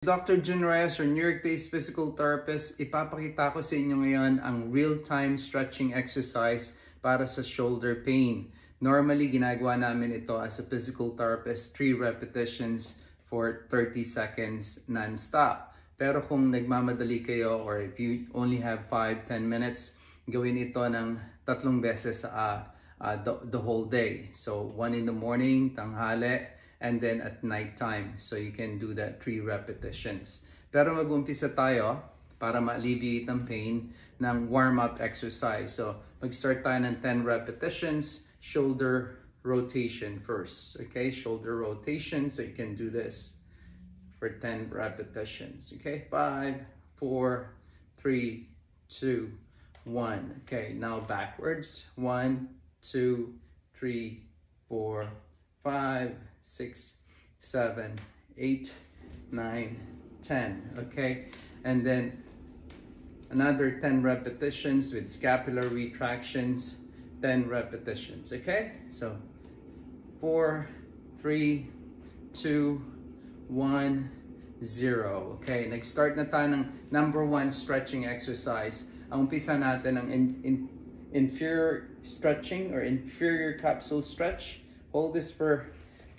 Dr. Jun Reyes, or New York-based physical therapist. Ipapakita ko sa inyo ngayon ang real-time stretching exercise para sa shoulder pain. Normally, ginagawa namin ito as a physical therapist, 3 repetitions for 30 seconds non-stop. Pero kung nagmamadali kayo or if you only have 5-10 minutes, gawin ito ng tatlong beses sa uh, uh, the, the whole day. So, one in the morning, tanghali, and then at night time. So you can do that three repetitions. Pero mag-umpisa tayo para ma-alleviate ang pain ng warm-up exercise. So mag-start tayo ng 10 repetitions, shoulder rotation first. Okay, shoulder rotation. So you can do this for 10 repetitions. Okay, 5, 4, 3, 2, 1. Okay, now backwards. 1, 2, 3, 4, 5, six, seven, eight, nine, ten. Okay, and then another 10 repetitions with scapular retractions, 10 repetitions. Okay, so four, three, two, one, zero. Okay, nag-start na tayo ng number one stretching exercise. Ang umpisa natin ng in, in, inferior stretching or inferior capsule stretch. Hold this for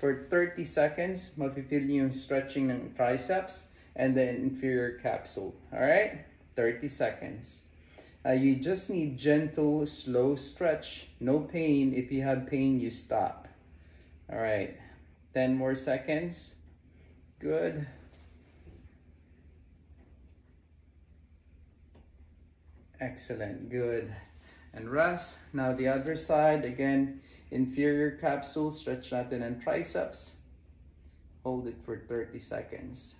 for 30 seconds, mafe-feel nyo yung stretching ng triceps and then inferior capsule. Alright? 30 seconds. Uh, you just need gentle, slow stretch. No pain. If you have pain, you stop. Alright. 10 more seconds. Good. Excellent. Good. And rest. Now the other side. Again, inferior capsule, stretch natin ang triceps. Hold it for 30 seconds.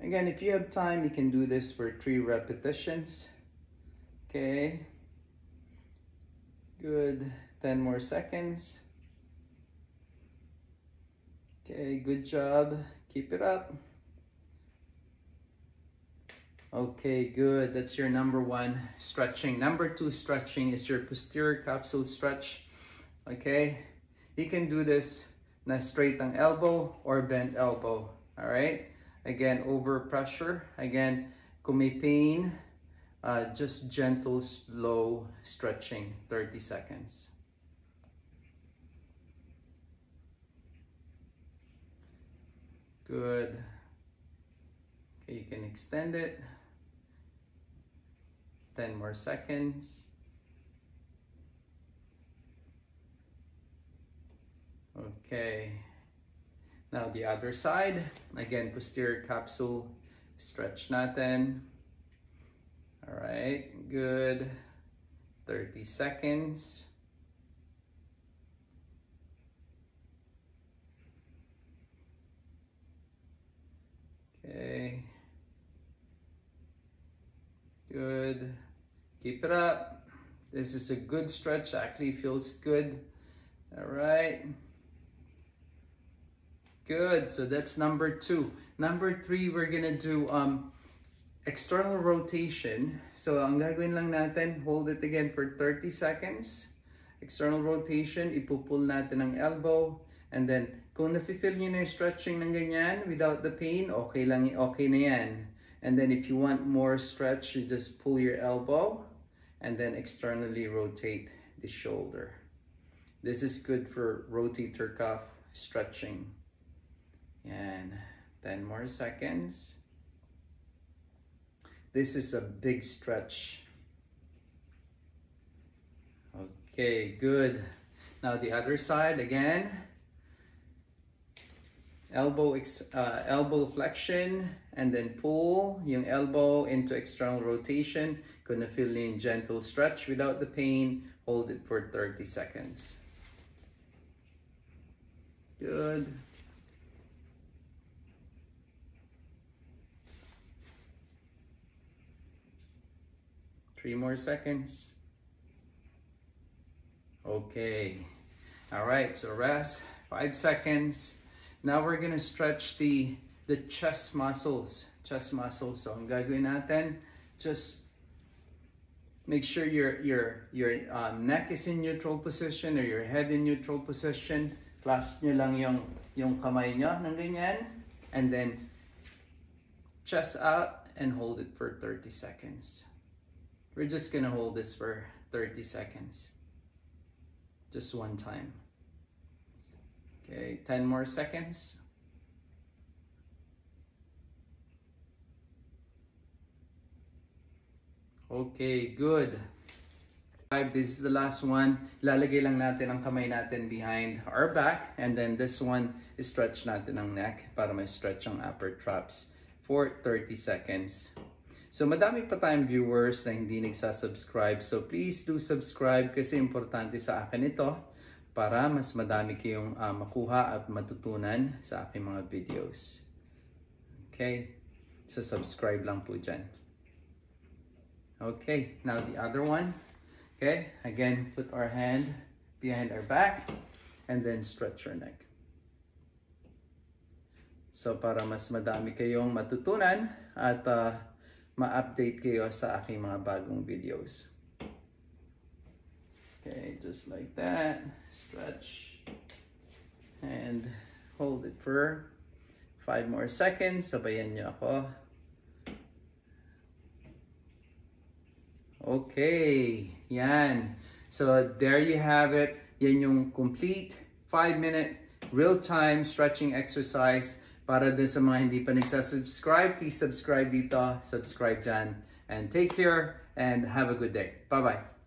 Again, if you have time, you can do this for three repetitions. Okay. Good. 10 more seconds. Okay, good job. Keep it up. Okay, good. That's your number one stretching. Number two stretching is your posterior capsule stretch. Okay, you can do this na straight ang elbow or bent elbow. All right. Again, over pressure. Again, kung may pain, uh, just gentle, slow stretching, 30 seconds. Good. Okay, you can extend it. 10 more seconds. Okay. Now the other side. Again, posterior capsule stretch natin. All right, good. 30 seconds. Okay. Good. Keep it up. This is a good stretch, actually feels good. All right. Good, so that's number two. Number three, we're gonna do um, external rotation. So ang gagawin lang natin, hold it again for 30 seconds. External rotation, ipupull natin ang elbow. And then, kung nafe-feel nyo na yung stretching ng ganyan without the pain, okay lang, okay na yan. And then if you want more stretch, you just pull your elbow and then externally rotate the shoulder. This is good for rotator cuff stretching. And 10 more seconds. This is a big stretch. Okay, good. Now the other side again. Elbow, uh, elbow flexion and then pull yung elbow into external rotation. Gonna feel in gentle stretch without the pain. Hold it for 30 seconds. Good. Three more seconds. Okay. All right, so rest, five seconds. Now we're gonna stretch the the chest muscles. Chest muscles. So ang gagawin natin, just make sure your your your uh, neck is in neutral position or your head in neutral position. Clasp nyo lang yung yung kamay nyo ng ganyan. And then chest out and hold it for 30 seconds. We're just gonna hold this for 30 seconds. Just one time. Okay, 10 more seconds. Okay, good. Five, this is the last one. Lalagay lang natin ang kamay natin behind our back. And then this one, stretch natin ang neck para may stretch ang upper traps for 30 seconds. So madami pa tayong viewers na hindi nagsasubscribe. So please do subscribe kasi importante sa akin ito para mas madami kayong uh, makuha at matutunan sa aking mga videos. Okay? So subscribe lang po dyan. Okay, now the other one. Okay, again, put our hand behind our back and then stretch your neck. So para mas madami kayong matutunan at uh, ma-update kayo sa aking mga bagong videos. Okay, just like that. Stretch. And hold it for 5 more seconds. Sabayan niyo ako. Okay, yan. So there you have it. Yan yung complete 5-minute real-time stretching exercise. Para din sa mga hindi pa nagsasubscribe, please subscribe dito, subscribe dyan. And take care and have a good day. Bye-bye.